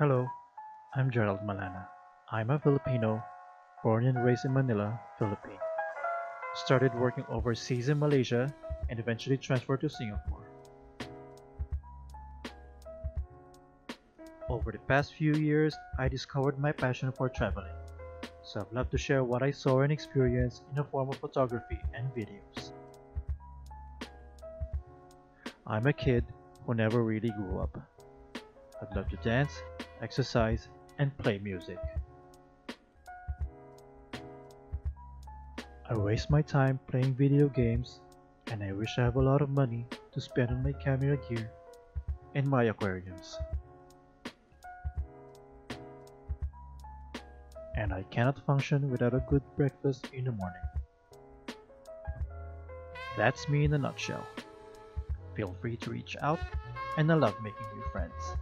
Hello, I'm Gerald Malana. I'm a Filipino, born and raised in Manila, Philippines. Started working overseas in Malaysia and eventually transferred to Singapore. Over the past few years, I discovered my passion for traveling. So I'd love to share what I saw and experienced in the form of photography and videos. I'm a kid who never really grew up. I'd love to dance, exercise, and play music. I waste my time playing video games and I wish I have a lot of money to spend on my camera gear and my aquariums. And I cannot function without a good breakfast in the morning. That's me in a nutshell. Feel free to reach out, and I love making new friends.